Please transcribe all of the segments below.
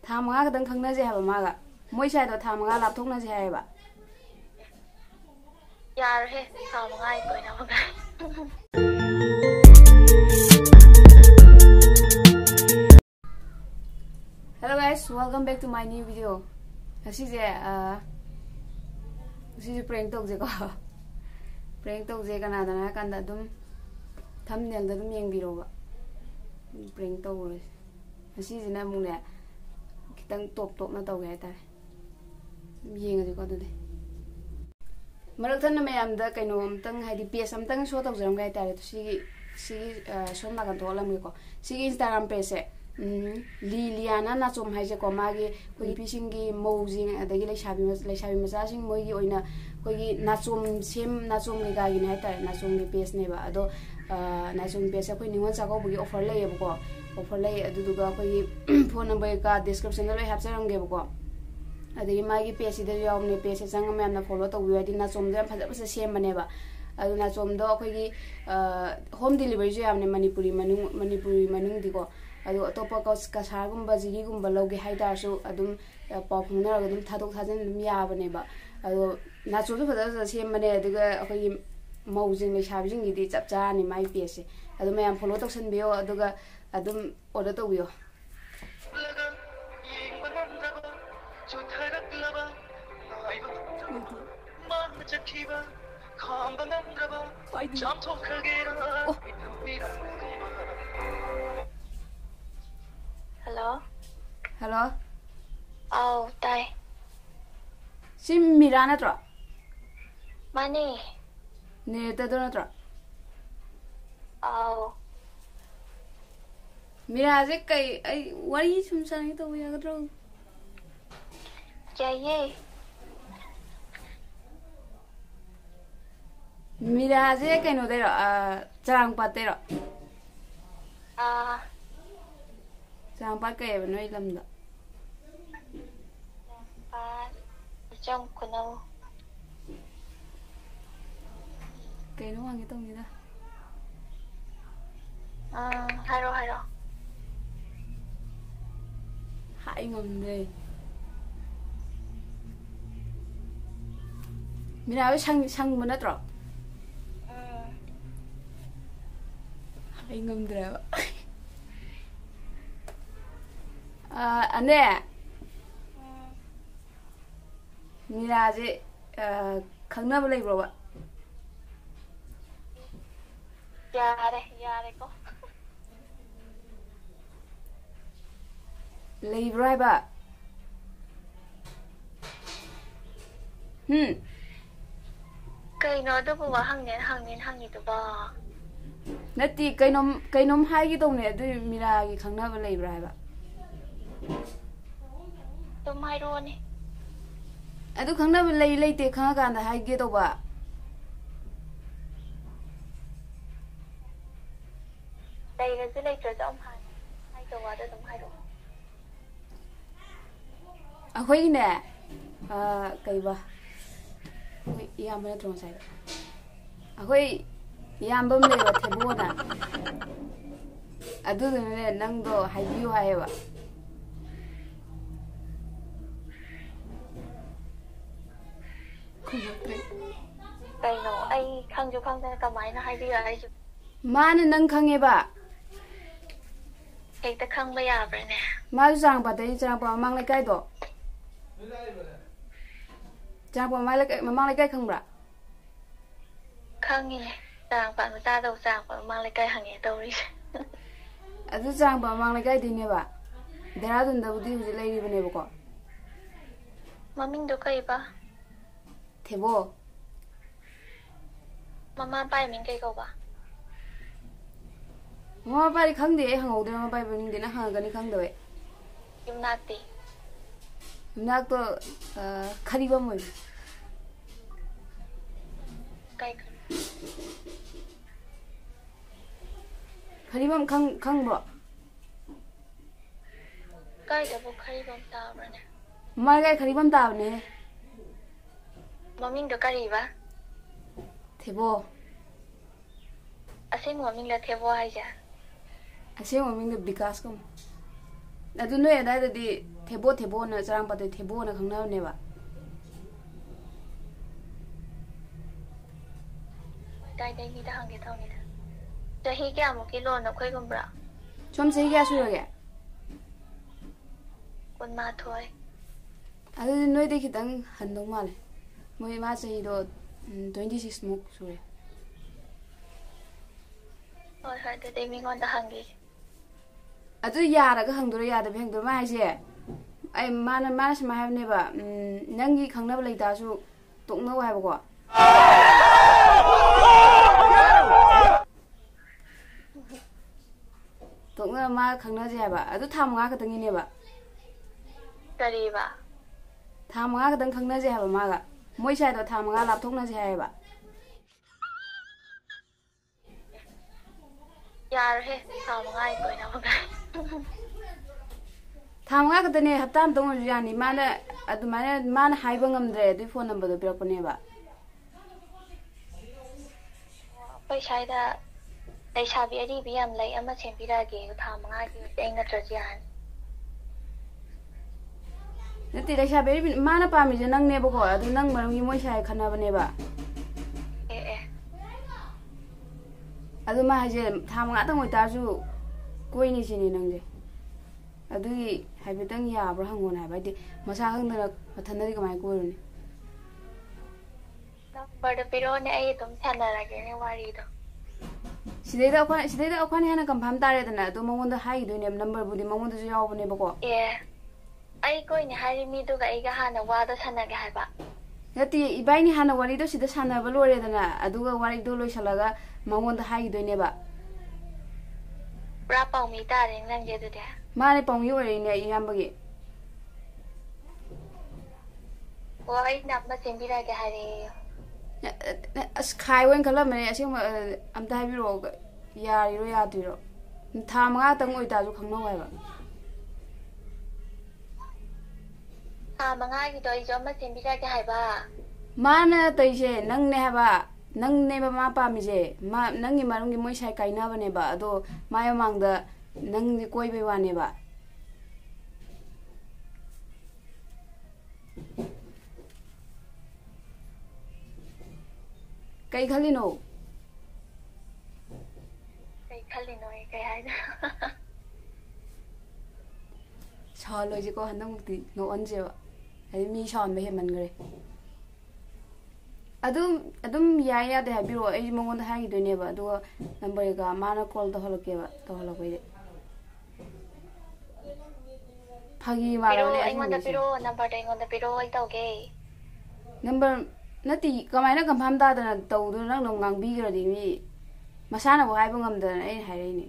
thang mga kadang khang na jihaba maga moi sai do thang mga lap thong na jihaba yar he thang mga ikoi nào maga Hello guys, welcome back to my new video. Ngasi je uh, ngasi je prank talk je ko. prank talk gì cả nào je kana da na kan da dum thumbnail da dum yeng biro ba. prank talk ngasi je na mung ne kitang top top na tawge ta. Yenga ko dode. Marak than na mayam da kaino amtang haidi page amtang show tawjaram ga ta re to si si som na kan to lam ko. Si Instagram page ꯂꯤꯂꯤꯌꯥꯅ ꯅꯥꯆꯣꯝ ꯍꯥꯏꯁꯦꯀꯣ ꯃꯥꯒꯤ ꯑꯩꯈꯣꯏ ꯅꯨꯄꯤꯁꯤꯡꯒꯤ ꯃꯧꯁꯤꯡ ꯑꯗꯒꯤ ꯂꯩꯁꯥꯕꯤ ꯂꯩꯁꯥꯕꯤ ꯃꯆꯥꯁꯤꯡ ꯃꯣꯏꯒꯤ ꯑꯣꯏꯅ ꯑꯩꯈꯣꯏꯒꯤ ꯅꯥꯆꯣꯝ ꯁꯦꯝ ꯅꯥꯆꯣꯝ ꯀꯩꯀꯥꯒꯤꯅꯦ ꯍꯥꯏꯇꯥꯔꯦ ꯅꯥꯆꯣꯝꯒꯤ ꯄꯦꯖꯅꯦꯕ ꯑꯗꯣ नाइसोन बेस अखोई निवन चाको बगी ऑफ़र ऑफ़र ले फ़ोन नंबर का डिस्क्रिप्शन ले पेज इदर यावने पेज से सेम बने बा अदुना सोम दो होम डिलीवरी जो यावने अतोप कसागुम बजीगुम बलोगे हाइदारसु अदुम पाउ फुनर अदुम थादोक ꯃꯧꯁꯤꯡ ꯂꯩꯁꯥꯕꯤꯁꯤꯡꯒꯤꯗꯤ ꯆꯞ ꯆꯥꯔꯅꯤ ꯃꯥꯏ ꯄꯦꯖꯁꯦ ꯑꯗꯨ ꯃꯌꯥꯝ ꯐꯣꯂꯣ ꯇꯧꯁꯟꯕꯤꯌꯣ ꯑꯗꯨꯒ ꯑꯗꯨꯝ ꯑꯣꯔꯗꯔ ꯇꯧꯕꯤꯌꯣ ꯍꯜꯂꯣ ꯍꯜꯂꯣ ꯑꯥꯎ ꯇꯥꯏ ꯁꯤ ꯃꯤꯔꯥ ꯅꯠꯇ꯭ꯔꯣ ꯃꯥꯅꯦ nè ta đâu nữa ờ mira cái cái ai wari sum sang itu ya kadro jaye mira cái cái nó đây rồi à trang bắt đây rồi à trang bắt cái nó làm đó trang bắt trong quần áo 개로 황해동입니다. 아, 하이로 하이로. 하잉 없는데. 미나왜 상, 상문 하더라? 하잉 없더라. 아, 안 돼. 미나 아직, 어, 강남을 해보러 와. ꯈꯪꯅꯕ ꯂꯩꯕ꯭ꯔꯣꯕ ꯌꯥꯔꯦ ꯌꯥꯔꯦꯀꯣ ꯂꯩꯕ꯭ꯔꯣ ꯍꯥꯏꯕ ꯍꯝ ꯀꯩꯅꯣ ꯑꯗꯨꯕꯨ ꯋꯥꯍꯪꯅꯦꯅ ꯍꯪꯅꯦꯅ ꯍꯪꯉꯤꯗꯨꯕꯣ ꯅꯠꯇꯦ ꯀꯩꯅꯣꯝ ꯀꯩꯅꯣꯝ ꯍꯥꯏꯒꯦ ꯇꯧꯅꯦ ꯑꯗꯨꯏ ꯃꯤꯔꯥꯒꯤ ꯈꯪꯅꯕ ꯂꯩꯕ꯭ꯔꯥ ꯍꯥꯏꯕ ꯑꯗꯨꯝ ꯍꯥꯏꯔꯛꯑꯣꯅꯦ ꯑꯗꯨ ꯈꯪꯅꯕ ꯂꯩ ꯂꯩꯇꯦ ꯈꯪꯉꯀꯥꯟꯗ ꯍꯥꯏꯒꯦ ꯇꯧꯕ ꯂꯩꯔꯁꯨ ꯂꯩꯇ꯭ꯔꯁꯨ ꯑꯃ ꯍꯥꯏ ꯍꯥꯏꯗꯧ ꯋꯥꯗꯣ ꯑꯗꯨꯝ ꯍꯥꯏꯔꯛꯑꯣ ꯑꯩꯈꯣꯏꯒꯤꯅꯦ ꯀꯩꯕ ꯑꯩꯈꯣꯏ ꯏꯌꯥꯝꯕ ꯅꯠꯇ꯭ꯔꯣ ꯉꯁꯥꯏꯗꯣ ꯑꯩꯈꯣꯏ ꯏꯌꯥꯝꯕ ꯑꯃ ꯂꯩꯕ ꯊꯦꯕꯣꯅ ꯑꯗꯨꯗꯨꯅꯅꯦ ꯅꯪꯗꯣ ꯍꯥꯏꯕꯤꯌꯨ ꯍꯥꯏꯌꯦꯕ ꯀꯩꯅꯣ ꯑꯩ ꯈꯪꯁꯨ ꯈꯪꯗꯅ ꯀꯃꯥꯏꯅ ꯍꯥꯏꯕꯤꯔꯛ ꯑꯩꯁꯨ ꯃꯥꯅ ꯅꯪ ꯈꯪꯉꯦꯕ ai ta không bây giờ rồi nè. Mai rằng bà thấy rằng bà mang lại cái đó rằng bà mang lại cây mang lại cái không bà? Không nhỉ rằng bà người ta đâu rằng à, bà mang lại cái hàng ngày đâu đi à thế rằng bà mang lại cái thì nè bà. Để ra tuần đầu đi hụt lấy đi bên này có mà mình đâu cây bà. Thế bố mama bay mình cái câu bà. ꯃꯄꯥꯗꯤ ꯈꯪꯗꯦ ꯑꯩ ꯍꯪꯍꯧꯗ꯭ꯔꯦ ꯃꯃꯥ ꯃꯄꯥ ꯃꯃꯤꯡꯗꯤ ꯅꯪ ꯍꯪꯉꯒꯅꯤ ꯈꯪꯗꯕꯩ ꯌꯨꯝꯅꯥꯛꯇꯤ ꯌꯨꯝꯅꯥꯛꯇꯣ ꯈꯔꯤꯕꯝ ꯑꯣꯏꯕ ꯀꯩ ꯈꯔꯤꯕꯝ ꯈꯪꯕ꯭ꯔꯣ ꯀꯥꯏꯗꯕꯨ ꯈꯔꯤꯕꯝ ꯇꯥꯕ꯭ꯔꯅꯦ ꯃꯃꯥ ꯂꯩꯀꯥꯏ ꯈꯔꯤꯕꯝ ꯇꯥꯕꯅꯦ ꯃꯃꯤꯡꯗꯣ ꯀꯔꯤꯕ ꯊꯦꯕꯣ ꯑꯁꯦꯡꯕ ꯃꯃꯤꯡꯂ ꯊꯦꯕꯣ ꯍꯥꯏꯁꯦ ꯑꯁꯦꯡꯕ ꯃꯃꯤꯡꯗꯣ ꯕꯤꯀꯥꯁ ꯀꯧ ꯑꯗꯨ ꯅꯣꯏ ꯑꯗꯥꯏꯗꯗꯤ ꯊꯦꯕꯣ ꯊꯦꯕꯣꯅ ꯆꯔꯥꯡꯄꯥꯠꯇ ꯊꯦꯕꯣꯅ ꯈꯪꯅꯕꯅꯦꯕ ꯀꯥꯏꯗꯒꯤꯗ ꯍꯪꯒꯦ ꯇꯧꯅꯤꯗ ꯆꯍꯤ ꯀꯌꯥꯃꯨꯛꯀꯤ ꯂꯣꯟ ꯑꯩꯈꯣꯏꯒꯨꯝꯕ꯭ꯔꯥ ꯁꯣꯝ ꯆꯍꯤ ꯀꯌꯥ ꯁꯨꯔꯒꯦ ꯀꯨꯟꯃꯥꯊꯣꯏ ꯑꯗꯨꯗꯤ ꯅꯣꯏꯗꯩ ꯈꯤꯇꯪ ꯍꯟꯗꯧ ꯃꯥꯜꯂꯦ ꯃꯣꯏ ꯃꯥ ꯆꯍꯤꯗꯣ ꯇ꯭ꯋꯦꯟꯇꯤ ꯁꯤꯛꯁꯃꯨꯛ ꯁꯨꯔꯦ ꯍꯣꯏ ꯍꯣꯏ ꯑꯗꯨꯗꯤ ꯃꯤꯉꯣꯟꯗ ꯍꯪꯈꯤꯒꯦ ꯑꯗꯨ ꯌꯥꯔꯒ ꯍꯪꯗꯣꯏꯔꯣ ꯌꯥꯗꯕ ꯍꯪꯗꯣꯏꯔꯣ ꯃꯥ ꯍꯥꯏꯁꯦ ꯑꯩ ꯃꯥꯅ ꯃꯥꯅ ꯁꯨꯃꯥꯏꯅ ꯍꯥꯏꯕꯅꯦꯕ ꯎꯝ, ꯅꯪꯒꯤ ꯈꯪꯅꯕ ꯂꯩꯇꯥꯔꯁꯨ ꯇꯣꯛꯅꯧ ꯍꯥꯏꯕꯀꯣ ꯇꯣꯛꯅ ꯃꯥ ꯈꯪꯅꯁꯦ ꯍꯥꯏꯕ ꯑꯗꯨ ꯊꯥ ꯃꯉꯥ ꯈꯛꯇꯪꯒꯤꯅꯦꯕ ꯀꯔꯤꯕ ꯊꯥ ꯃꯉꯥ ꯈꯛꯇꯪ ꯈꯪꯅꯁꯦ ꯍꯥꯏꯕ ꯃꯥꯒ ꯃꯣꯏ ꯁꯥꯏꯗꯣ ꯊꯥ ꯃꯉꯥ ꯂꯥꯞꯊꯣꯛꯅꯁꯦ ꯍꯥꯏꯌꯦꯕ ꯌꯥꯔꯣꯏꯍꯦ ꯊꯥ ꯃꯉꯥꯒꯤ ꯀꯣꯏꯅꯕ ꯀꯥꯏ ꯊꯥ ꯃꯉꯥ ꯈꯛꯇꯅꯦ ꯍꯞꯇꯥ ꯑꯃꯇꯪ ꯑꯣꯏꯔꯁꯨ ꯌꯥꯅꯤ ꯃꯥꯅ ꯑꯗꯨꯃꯥꯏꯅ ꯃꯥꯅ ꯍꯥꯏꯕ ꯉꯝꯗ꯭ꯔꯦ ꯑꯗꯨꯏ ꯐꯣꯟ ꯅꯝꯕꯔꯗꯣ ꯄꯤꯔꯛꯄꯅꯦꯕ ꯑꯩꯈꯣꯏ ꯁ꯭ꯋꯥꯏꯗ ꯂꯩꯁꯥꯕꯤ ꯑꯔꯤꯕꯤ ꯌꯥꯝ ꯂꯩ ꯑꯃ ꯁꯦꯝꯕꯤꯔꯛꯑꯒꯦ ꯊꯥ ꯃꯉꯥꯒꯤ ꯑꯣꯏꯔꯗꯤ ꯑꯩ ꯅꯠꯇ꯭ꯔꯁꯨ ꯌꯥꯔꯅꯤ ꯅꯠꯇꯦ ꯂꯩꯁꯥꯕꯤ ꯑꯔꯤꯕꯤ ꯃꯥꯅ ꯄꯥꯝꯃꯤꯁꯦ ꯅꯪꯅꯦꯕꯀꯣ ꯑꯗꯨ ꯅꯪ ꯃꯔꯝꯒꯤ ꯃꯣꯏ ꯁꯥꯏ ꯈꯟꯅꯕꯅꯦꯕ ꯑꯦ ꯑꯦ ꯑꯗꯨ ꯃꯥ ꯍꯥꯏꯁꯦ ꯊꯥ ꯃꯉꯥꯇꯪ ꯑꯣꯏꯇꯥꯔꯁꯨ ꯀꯣꯏꯅꯤ ꯁꯤꯅꯤ ꯅꯪꯁꯦ ꯑꯗꯨꯒꯤ ꯍꯥꯏꯐꯦꯠꯇꯪ ꯌꯥꯕ꯭ꯔꯥ ꯍꯪꯉꯣꯅ ꯍꯥꯏꯕ ꯍꯥꯏꯗꯤ ꯃꯁꯥ ꯈꯪꯗꯅ ꯃꯊꯟꯗꯗꯤ ꯀꯃꯥꯏꯅ ꯀꯣꯏꯔꯨꯅꯤ ꯅꯝꯕꯔꯗꯣ ꯄꯤꯔꯛꯑꯣꯅꯦ ꯑꯩ ꯑꯗꯨꯝ ꯁꯥꯟꯅꯔꯒꯦꯅꯦ ꯋꯥꯔꯤꯗꯣ ꯁꯤꯗꯩꯗ ꯑꯩꯈꯣꯏ ꯁꯤꯗꯩꯗ ꯑꯩꯈꯣꯏꯅ ꯍꯦꯟꯅ ꯀꯟꯐꯥꯔꯝ ꯇꯥꯔꯦꯗꯅ ꯑꯗꯣ ꯃꯉꯣꯟꯗ ꯍꯥꯏꯈꯤꯗꯣꯏꯅꯦꯕ ꯅꯝꯕꯔꯕꯨꯗꯤ ꯃꯉꯣꯟꯗꯁꯨ ꯌꯥꯎꯕꯅꯦꯕꯀꯣ ꯑꯦ ꯑꯩ ꯀꯣꯏꯅꯤ ꯍꯥꯏꯔꯤ ꯃꯤꯗꯨꯒ ꯑꯩꯒ ꯍꯥꯟꯅ ꯋꯥꯗꯣ ꯁꯥꯟꯅꯒꯦ ꯍꯥꯏꯕ ꯅꯠꯇꯦ ꯏꯕꯥꯏꯅꯤ ꯍꯥꯟꯅ ꯋꯥꯔꯤꯗꯣ ꯁꯤꯗ ꯁꯥꯟꯅꯕ ꯂꯣꯏꯔꯦꯗꯅ ꯑꯗꯨꯒ ꯋꯥꯔꯤꯗꯣ ꯂꯣꯏꯁꯤꯜꯂꯒ ꯃꯉꯣꯟꯗ ꯍꯥꯏꯈꯤꯗꯣꯏꯅꯦꯕ 브라 뻥이 따 냉장제도 돼. 마네 뻥 요리 내 이한 번이. 와이 남마 셈비라게 하래요. 아스 카이웬 갈라메 아시 뭐 암다 하비로 야리로 야디로. 타마가 땅 오이다 주 강나 와요. 타마가기도 이좀 셈비라게 하봐. 마네 또이제 능내 하봐 nang ne ba ma pa mi je ma nang ni marung gi moi sai kai na ba ne ba do ma ya mang da nang ni koi be wa ne ba kai khali no? Kai khali no e, kai hai da cho lo ji ko han nang ti no an je ba ai mi cho me he man gre ꯑꯗꯨꯝ ꯑꯗꯨꯝ ꯌꯥꯏ ꯌꯥꯗꯦ ꯍꯥꯏꯕꯤꯔꯛꯑꯣ ꯑꯩꯁꯨ ꯃꯉꯣꯟꯗ ꯍꯥꯏꯈꯤꯗꯣꯏꯅꯦꯕ ꯑꯗꯨꯒ ꯅꯝꯕꯔ ꯀꯩꯀꯥ ꯃꯥꯅ ꯀꯣꯜ ꯇꯧꯍꯜꯂꯛꯀꯦꯕ ꯇꯧꯍꯜꯂꯛꯄꯩꯗꯤ ꯐꯥꯒꯤ ꯄꯤꯔꯛꯑꯣ ꯃꯥꯜꯂꯕꯅꯦ ꯑꯩꯉꯣꯟꯗ ꯑꯁꯦꯡꯕꯩꯁꯦ ꯄꯤꯔꯛꯑꯣ ꯅꯝꯕꯔꯗꯣ ꯑꯩꯉꯣꯟꯗ ꯄꯤꯔꯛꯑꯣ ꯑꯩ ꯇꯧꯒꯦ ꯅꯝꯕꯔ ꯅꯠꯇꯦ ꯀꯃꯥꯏꯅ ꯀꯟꯐꯥꯔꯝ ꯇꯥꯗꯅ ꯇꯧꯗꯣꯏꯅꯣ ꯅꯪꯅ ꯑꯃꯨꯛ ꯉꯥꯡꯕꯤꯈ꯭ꯔꯗꯤ ꯃꯤ ꯃꯁꯥꯅꯕꯨ ꯍꯥꯏꯕ ꯉꯝꯗꯅ ꯑꯩꯅ ꯍꯥꯏꯔꯛꯏꯅꯦ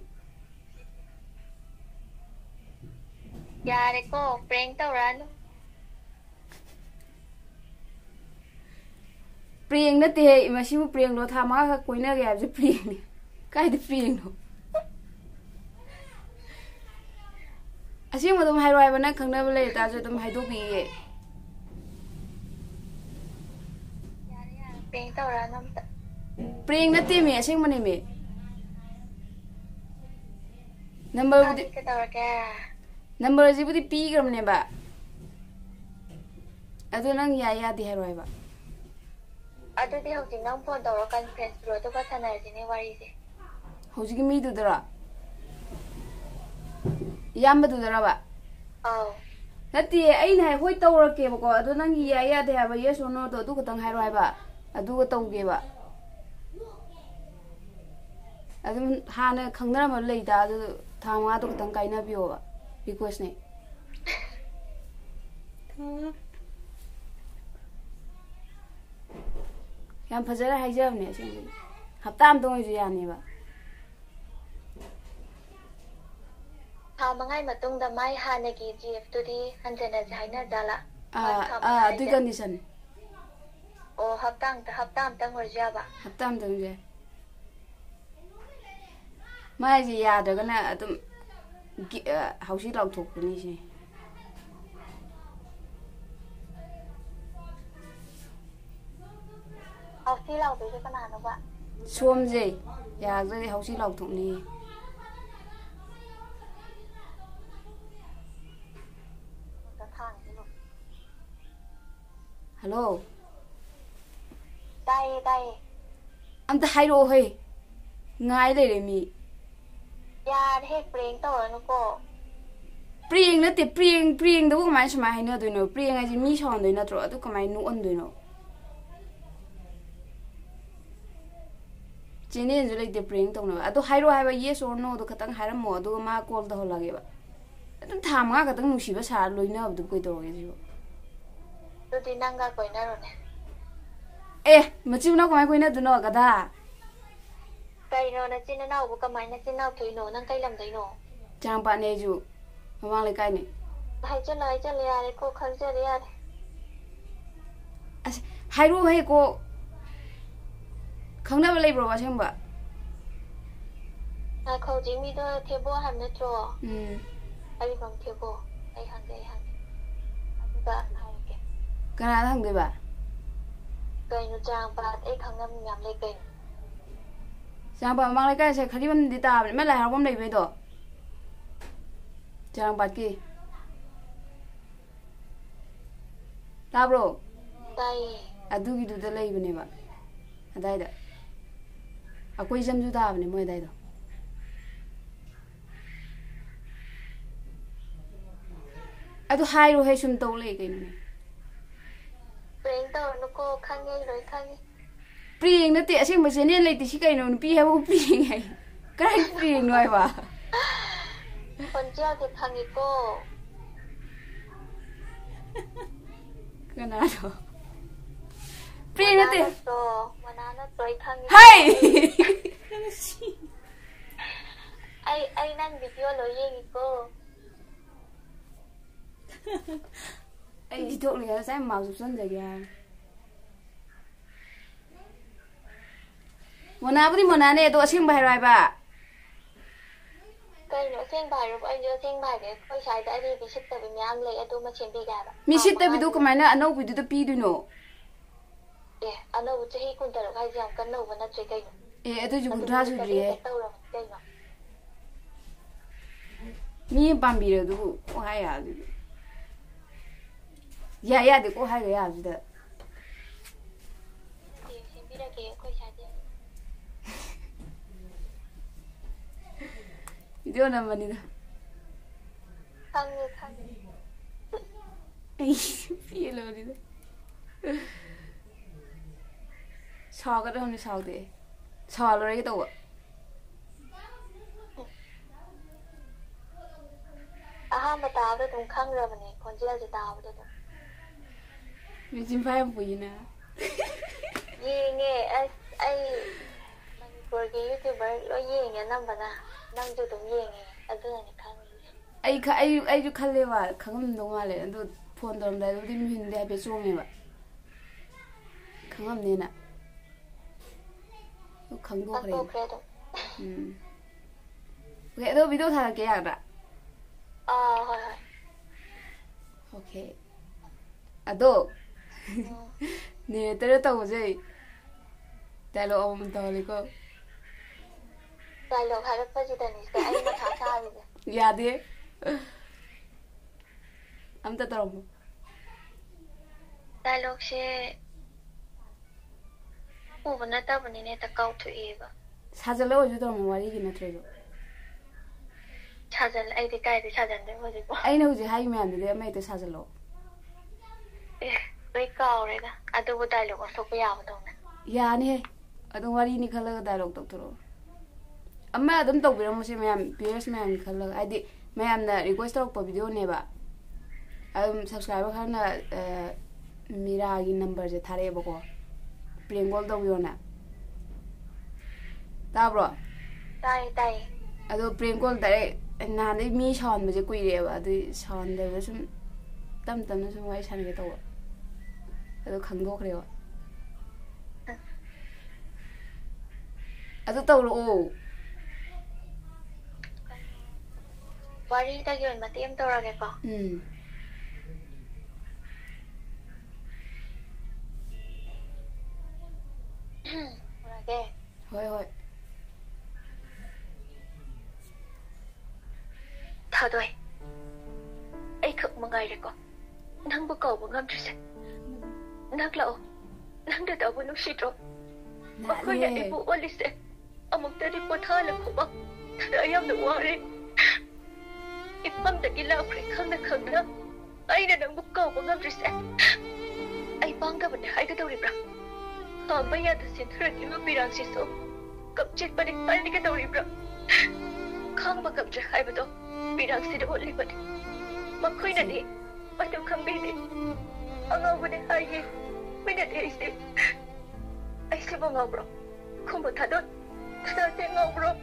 ꯌꯥꯔꯦꯀꯣ ꯄ꯭ꯔꯦꯡ ꯇꯧꯔꯛꯑꯅꯨ प्रियंग नते है मसीबु प्रियंग लो था मार कोई ना गया जे प्रियंग ने कहे दे प्रियंग नो असीम मदम हाइरो आइबा बना कहने वाले ता जो तुम हाइदो भी है प्रियंग तो रा नम प्रियंग नते मे असीम मने में नंबर बुदी नंबर जी बुद्धि पी करने बा अदो नंग या या दे बा ꯑꯗꯨꯗꯤ ꯍꯧꯖꯤꯛ ꯅꯪ ꯐꯣꯟ ꯇꯧꯔ ꯀꯟꯐ꯭ꯔꯦꯟꯁ ꯄꯤꯔꯣ ꯑꯗꯨꯒ ꯁꯥꯟꯅꯔꯁꯤꯅꯦ ꯋꯥꯔꯤꯁꯦ ꯍꯧꯖꯤꯛꯀꯤ ꯃꯤꯗꯨꯗꯔꯣ ꯏꯌꯥꯝꯕꯗꯨꯗꯔꯕ ꯑꯥꯎ ꯅꯠꯇꯦ ꯑꯩꯅ ꯍꯥꯏ ꯍꯣꯏ ꯇꯧꯔꯛꯀꯦꯕꯀꯣ ꯑꯗꯣ ꯅꯪꯒꯤ ꯌꯥꯏ ꯌꯥꯗꯦ ꯍꯥꯏꯕ ꯌꯦꯁ ꯑꯣꯔ ꯅꯣꯗꯣ ꯑꯗꯨ ꯈꯛꯇꯪ ꯍꯥꯏꯔോ ꯍꯥꯏꯕ ꯑꯗꯨꯒ ꯇꯧꯒꯦꯕ ꯑꯗꯨꯝ ꯍꯥꯟꯅ ꯈꯪꯅꯔꯝꯕ ꯂꯩꯇ ꯑꯗꯨ ꯊꯥ ꯃꯉꯥꯗꯣ ꯈꯛꯇꯪ ꯀꯥꯏꯅꯕꯤꯌꯣꯕ ꯔꯤꯀ꯭ꯋꯦꯁꯅꯦ ꯌꯥꯝ ꯐꯖꯅ ꯍꯥꯏꯖꯕꯅꯦ ꯑꯁꯦꯡꯕꯗꯤ ꯍꯞꯇꯥ ꯑꯃꯇꯪ ꯑꯣꯏꯁꯨ ꯌꯥꯅꯦꯕ ꯊꯥ ꯃꯉꯥꯒꯤ ꯃꯇꯨꯡꯗ ꯃꯥꯏ ꯍꯥꯟꯅꯒꯤ ꯖꯤ ꯑꯦꯐꯇꯨꯗꯤ ꯍꯟꯖꯤꯟꯅꯁꯦ ꯍꯥꯏꯅꯖꯥꯠꯂꯥ ꯑꯥ ꯊꯥ ꯑꯥ ꯃꯉꯥ ꯑꯗꯨꯏ ꯍꯥꯏꯁꯦ? ꯀꯟꯗꯤꯁꯟ ꯑꯣ ꯍꯞꯇꯥ ꯑꯝꯇ ꯍꯞꯇꯥ ꯑꯝꯇꯪ ꯑꯣꯏꯔꯁꯨ ꯌꯥꯕ ꯍꯞꯇꯥ ꯑꯃꯇꯪꯁꯦ ꯃꯥꯏꯁꯦ ꯌꯥꯗ꯭ꯔꯒꯅ ꯑꯗꯨꯝ 실라고 되시거나 하는 거야. 수험지. 야, 그래 혹시 라고 동니. Hello. Đây đây. Anh ta hay rồi. Ngay đây để mi. Ya, thế pring tao nó cô. Pring nó thì pring pring đâu có máy sao mà hay nữa tụi nó pring ai chỉ mi chọn tụi nó rồi. chene ju like the praying tong na adu hairo haiba yes or no do khatang hairam mo adu ma call da holage ba adu tham ga khatang nu shiba sa loina abdu koi do ge ju tu dinang ga koi na ro ne eh machi na koi koi na du no ga da kai no na chin na bu ka mai na chin na thoi no nang kai lam dai no chang pa ne ju ma le kai ne hai chân này chân này à cô khăn chân này à hai đứa mấy cô ꯈꯪꯅꯕ ꯂꯩꯕ꯭ꯔꯣ ꯑꯁꯦꯡꯕ ꯉꯥꯏꯈꯣ ꯍꯧꯖꯤꯛ ꯃꯤꯗꯣ ꯊꯦꯕꯣ ꯍꯥꯏꯕ ꯅꯠꯇ꯭ꯔꯣ ꯎꯝ ꯑꯩꯐꯝ ꯊꯦꯕꯣ ꯑꯩ ꯍꯪꯒꯦ ꯑꯩ ꯍꯪꯒꯦ ꯑꯗꯨꯒ ꯍꯥꯏꯔꯛꯀꯦ ꯀꯅꯥꯗ ꯍꯪꯗꯣꯏꯕ ꯀꯩꯅꯣ ꯆꯥꯡꯄꯥꯠ ꯑꯩ ꯈꯪꯅꯕ ꯃꯌꯥꯝ ꯂꯩ ꯀꯩꯅꯣ ꯆꯥꯡꯄꯥꯠ ꯃꯃꯥꯡ ꯂꯩꯀꯥꯏꯁꯦ ꯈꯔꯤꯕꯝꯗꯤ ꯇꯥꯕꯅꯦ ꯑꯃ ꯂꯥꯏ ꯍꯔꯥꯎꯐꯝ ꯂꯩꯕꯩꯗꯣ ꯆꯥꯡꯄꯥꯠꯀꯤ ꯇꯥꯕ꯭ꯔꯣ ꯇꯥꯏꯌꯦ ꯑꯗꯨꯒꯤꯗꯨꯗ ꯂꯩꯕꯅꯦꯕ ꯑꯗꯥꯏꯗ ꯑꯩꯈꯣꯏ ꯖꯝꯁꯨ ꯇꯥꯕꯅꯦ ꯃꯣꯏ ꯑꯗꯥꯏꯗꯣ ꯑꯗꯨ ꯍꯥꯏꯔꯣꯍꯦ ꯁꯨꯝ ꯇꯧ ꯂꯩ ꯀꯩꯅꯣꯅꯦ ꯄ꯭ꯔꯦꯡ ꯇꯧꯔꯅꯨꯀꯣ ꯈꯪꯉꯦ ꯑꯩ ꯂꯣꯏ ꯈꯪꯉꯦ ꯄ꯭ꯔꯦꯡ ꯅꯠꯇꯦ ꯑꯁꯦꯡꯕ ꯆꯦꯅꯦꯜ ꯂꯩꯇꯦ ꯁꯤ ꯀꯩꯅꯣ ꯅꯨꯄꯤ ꯍꯥꯏꯕꯕꯨ ꯄ꯭ꯔꯦꯡ ꯍꯥꯏ ꯀꯔꯥꯏ ꯄ꯭ꯔꯦꯡꯅꯣ ꯍꯥꯏꯕ ꯈꯣꯟꯖꯦꯜꯗꯤ ꯈꯪꯉꯤꯀꯣ ꯀꯅꯥꯅꯣ ピー見て。はい。Ay, ay nang video lo yung ko. Ay, di dok niya. Saya masuk sana ya. Mona apa di Mona nih? Tuh sing bahaya apa? Kayo sing bahaya apa? Ayo sing bahaya. Kau saya tadi bisit tapi nyam lagi. Aduh macam bicara. Bisit tapi tu ke mana? Anak video tu. ꯑꯦ ꯑꯅꯧꯕ ꯆꯍꯤ ꯀꯨꯟꯇꯔꯨꯛ ꯍꯥꯏꯁꯦ ꯌꯥꯝ ꯀꯟꯅ ꯅꯧꯕ ꯅꯠꯇ꯭ꯔꯦ ꯀꯩꯅꯣ ꯑꯦ ꯑꯗꯨꯏꯁꯨ ꯀꯨꯟꯊ꯭ꯔꯥ ꯑꯗꯨꯗꯤ ꯁꯨꯗ꯭ꯔꯤꯌꯦ ꯆꯍꯤ ꯇꯧꯔꯕꯅꯤ ꯀꯩꯅꯣ ꯃꯤ ꯑꯃ ꯄꯥꯝꯕꯤꯔ ꯑꯗꯨꯕꯨ ꯀꯣꯛ ꯍꯥꯏ ꯌꯥꯕꯗꯨꯕꯨ ꯌꯥ ꯌꯥꯗꯦ ꯀꯣꯛ ꯍꯥꯏꯒ ꯌꯥꯕꯁꯤꯗ ꯅꯠꯇꯦ ꯁꯦꯝꯕꯤꯔꯒꯦ ꯑꯩꯈꯣꯏ ꯁ꯭ꯋꯥꯏꯗ ꯚꯤꯗꯤꯑꯣ ꯅꯝꯕꯅꯤꯗ ꯈꯪꯉꯦ ꯈꯪꯉꯦ ꯑꯩ ꯄꯦꯜꯂꯕꯅꯤꯗ ꯁꯥꯎꯒꯗꯕꯅꯤ ꯁꯥꯎꯗꯦ ꯁꯥꯎꯍꯜꯂꯔꯣꯏꯒꯦ ꯇꯧꯕ ꯑꯍꯥꯟꯕ ꯇꯥꯕꯗ ꯑꯗꯨꯝ ꯈꯪꯈ꯭ꯔꯕꯅꯦ ꯈꯣꯟꯖꯦꯜꯁꯦ ꯇꯥꯕꯗ ꯑꯗꯨꯝ ꯃꯦꯆꯤꯟ ꯐꯥꯏ ꯌꯥꯝ ꯄꯨꯏꯅ ꯌꯦꯡꯉꯦ ꯑꯁ ꯑꯩ ꯃꯅꯤꯄꯨꯔꯒꯤ ꯌꯨꯇ꯭ꯌꯨꯕꯔ ꯂꯣꯏ ꯌꯦꯡꯉꯦ ꯑꯅꯝꯕꯅ ꯅꯪꯁꯨ ꯑꯗꯨꯝ ꯌꯦꯡꯉꯦ ꯑꯗꯨꯅꯅꯦ ꯈꯪꯉꯤꯁꯦ ꯑꯩ ꯈ- ꯑꯩ ꯑꯩꯁꯨ ꯈꯜꯂꯦꯕ ꯈꯪꯉꯝꯗꯧ ꯃꯥꯜꯂꯦ ꯑꯗꯣ ꯐꯣꯟ ꯇꯧꯔꯝꯗꯥꯏꯗꯕꯨꯗꯤ ꯃꯤꯍꯨꯟꯗꯤ ꯍꯥꯏꯐꯦꯠ ꯆꯣꯡꯉꯦꯕ ꯈꯪꯉꯝꯅꯦꯅ 광고 그래. 광고 그래도. 음. 그래도 미도 다 계약라. 아, 헐. 오케이. 아, 너. 음. 네, 때렸다 보지. 달로 오면 더 올리고. 달로 가르쳐주더니 이제 아이는 감사합니다. 야, 네. 아무튼 들어봐. 달로 혹시 ꯎꯕ ꯅꯠꯇꯕꯅꯤꯅ ꯍꯦꯛꯇ ꯀꯥꯎꯊꯣꯛꯑꯦꯕ ꯁꯥꯖꯜꯂ ꯑꯣꯏꯁꯨ ꯇꯧꯔꯝꯃꯣ ꯋꯥꯔꯤꯒꯤ ꯅꯠꯇ꯭ꯔꯁꯨ ꯁꯥꯖꯜ ꯑꯩꯗꯤ ꯀꯥꯏꯗꯤ ꯁꯥꯖꯟꯗꯣꯏꯕ ꯍꯧꯖꯤꯛꯄꯣ ꯑꯩꯅ ꯍꯧꯖꯤꯛ ꯍꯥꯏ ꯃꯌꯥꯝꯗꯨꯗꯤ ꯑꯃ ꯍꯦꯛꯇ ꯁꯥꯖꯜꯂꯛꯑꯣ ꯑꯦ ꯂꯣꯏ ꯀꯥꯎꯔꯦꯗ ꯑꯗꯨꯕꯨ ꯗꯥꯏꯂꯣꯛ ꯑꯣꯟꯊꯣꯛꯄ ꯌꯥꯕꯗꯧꯅ ꯌꯥꯅꯤꯍꯦ ꯑꯗꯨꯝ ꯋꯥꯔꯤꯅꯤ ꯈꯜꯂꯒ ꯗꯥꯏꯂꯣꯛ ꯇꯧꯊꯣꯔꯛꯑꯣ ꯑꯃ ꯑꯗꯨꯝ ꯇꯧꯕꯤꯔꯝꯃꯣꯁꯦ ꯃꯌꯥꯝ ꯚꯤꯌꯔꯁ ꯃꯌꯥꯝꯒꯤ ꯈꯜꯂꯒ ꯍꯥꯏꯗꯤ ꯃꯌꯥꯝꯅ ꯔꯤꯀ꯭ꯋꯦꯁ ꯇꯧꯔꯛꯄ ꯚꯤꯗꯤꯑꯣꯅꯦꯕ ꯑꯗꯨꯝ ꯁꯕꯁꯀ꯭ꯔꯥꯏꯕꯔ ꯈꯔꯅ ꯑ, ꯃꯤꯔꯥꯒꯤ ꯅꯝꯕꯔꯁꯦ ꯊꯥꯔꯛꯑꯦꯕꯀꯣ ꯄ꯭ꯔꯦꯡ ꯀꯣꯜ ꯇꯧꯕꯤꯌꯣꯅ ꯇꯥꯕ꯭ꯔꯣ ꯇꯥꯏꯌꯦ ꯇꯥꯏꯌꯦ ꯑꯗꯣ ꯄ꯭ꯔꯦꯡ ꯀꯣꯜ ꯗꯥꯏꯔꯦꯛ ꯅꯍꯥꯟꯗꯩ ꯃꯤ ꯁꯥꯎꯍꯟꯕꯁꯦ ꯀꯨꯏꯔꯦꯕ ꯑꯗꯨꯏ ꯁꯥꯎꯍꯟꯗꯕꯤꯗ ꯁꯨꯝ ꯇꯞ ꯇꯞꯅ ꯁꯨꯝ ꯋꯥꯔꯤ ꯁꯥꯟꯅꯒꯦ ꯇꯧꯕ ꯑꯗꯣ ꯈꯪꯗꯣꯛꯈ꯭ꯔꯦꯕ ꯑꯗꯨ ꯇꯧꯔꯛꯑꯣ ꯋꯥꯔꯤꯗꯒꯤ ꯑꯣꯏꯅ ꯃꯇꯦꯛ ꯑꯃ ꯇꯧꯔꯒꯦꯀꯣ ꯎꯝ 네. 헐, 헐. Thảo rồi Ấy khựng một ngày rồi con. Nắng bữa cầu một ngâm rồi sẽ Nắng lâu Nắng tạo một lúc xịt rồi. Mà khơi nhận đi vụ đi sẽ Ông một tay đi bộ thơ là khủng bậc Thật ơi em được quá đi. Ít mâm đã đi lao khởi khăn là khẩn nữa Ấy là nắng bữa cầu một ngâm rồi sẽ băng ra mình hãy cái đâu đi bằng Tamba yada sinthurati lumirangsi so. Kapchit panik panik ka ribra. Khang ma kapcha đi mà Mirangsi da bolli bani. Makhoi không ne. Madu khambi ne. Anga đi hai ye. Mina de isi. Aisi mo ngau bro. Khumbu thadon. Thadon se ngau nói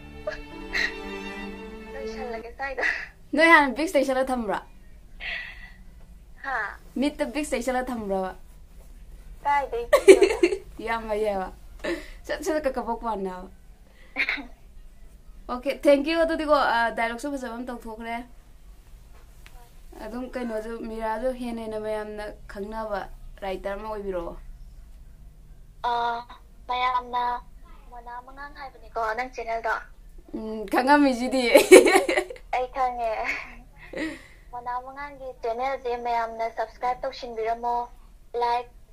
Noi là cái sai da. Noi han big station la thambra. Ha. Meet the big station la thambra. Geil, dich. ja, mal ja. Sasa kaka bokwan na. Okay, thank you to digo dialogue so fasabam tong thokre. Adum kai no jo mira jo hene na mayam na khangna ba writer ma oi biro. Ah, mayam na mona mangang hai bani ko nang channel da. 음, 강함이 지 디. 에이 강 해. 뭐나 뭔가 게 채널 제 매암나 subscribe 독신 비라모 like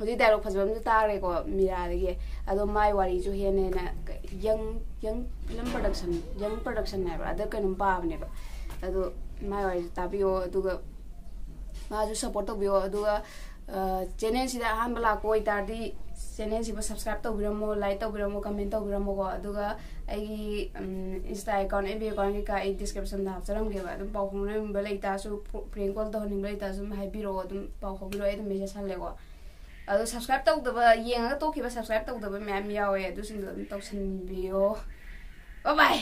ꯍꯧꯖꯤꯛ ꯗꯥꯏꯂꯣꯛ ꯐꯖꯕ ꯑꯃꯁꯨ ꯇꯥꯈ꯭ꯔꯦꯀꯣ ꯃꯤꯔꯥꯗꯒꯤ ꯑꯗꯣ ꯃꯥꯏ ꯋꯥꯔꯤꯁꯨ ꯍꯦꯟꯅ ꯍꯦꯟꯅ ꯌꯪ ꯌꯪ ꯐꯤꯂꯝ ꯄ꯭ꯔꯗꯛꯁꯟ ꯌꯪ ꯄ꯭ꯔꯗꯛꯁꯟ ꯍꯥꯏꯕ꯭ꯔꯥ ꯑꯗ ꯀꯩꯅꯣꯝ ꯄꯥꯕꯅꯦꯕ ꯑꯗꯣ ꯃꯥꯏ ꯋꯥꯔꯤꯁꯨ ꯇꯥꯕꯤꯌꯣ ꯑꯗꯨꯒ ꯃꯥꯁꯨ ꯁꯞꯄꯣꯔꯠ ꯇꯧꯕꯤꯌꯣ ꯑꯗꯨꯒ ꯆꯦꯅꯦꯜꯁꯤꯗ ꯑꯍꯥꯟꯕ ꯂꯥꯛꯄ ꯑꯣꯏꯇꯥꯔꯗꯤ ꯆꯦꯅꯦꯜꯁꯤꯕꯨ ꯁꯕꯁꯀ꯭ꯔꯥꯏꯕ ꯇꯧꯕꯤꯔꯝꯃꯣ ꯂꯥꯏꯛ ꯇꯧꯕꯤꯔꯝꯃꯣ ꯀꯃꯦꯟ ꯇꯧꯕꯤꯔꯝꯃꯣꯀꯣ ꯑꯗꯨꯒ ꯑꯩꯒꯤ Insta account F B account ꯀꯩꯀꯥ ꯑꯩ ꯗꯤꯁꯀ꯭ꯔꯤꯞꯁꯟꯗ ꯍꯥꯞꯆꯔꯝꯒꯦꯕ ꯑꯗꯨꯝ ꯄꯥꯎ ꯐꯥꯎꯅꯅꯤꯡꯕ ꯂꯩꯇꯥꯔꯁꯨ ꯄ꯭ꯔꯦꯡ ꯀꯣꯜ ꯇꯧꯍꯟꯅꯤꯡꯕ ꯂꯩꯇꯥꯔꯁꯨ ꯑꯗꯨꯝ ꯍꯥꯏꯕꯤꯔꯛꯑꯣ ꯑꯗꯨꯝ ꯄꯥꯎ ꯐꯥꯎꯕꯤꯔꯛꯑꯣ ꯑꯩ ꯑꯗꯨꯝ ꯃꯦꯁꯦꯖ ꯍꯜꯂꯦꯀꯣ ꯑꯗꯣ ꯁꯕꯁꯀ꯭ꯔꯥꯏꯕ ꯇꯧꯗꯕ ꯌꯦꯡꯉꯒ ꯇꯣꯛꯈꯤꯕ ꯁꯕꯁꯀ꯭ꯔꯥꯏꯕ ꯇꯧꯗꯕ ꯃꯌꯥꯝ ꯌꯥꯎꯋꯦ ꯑꯗꯨꯁꯤꯡꯗꯣ ꯑꯗꯨꯝ ꯇꯧꯁꯟꯕꯤꯌꯣ ꯕꯥꯏ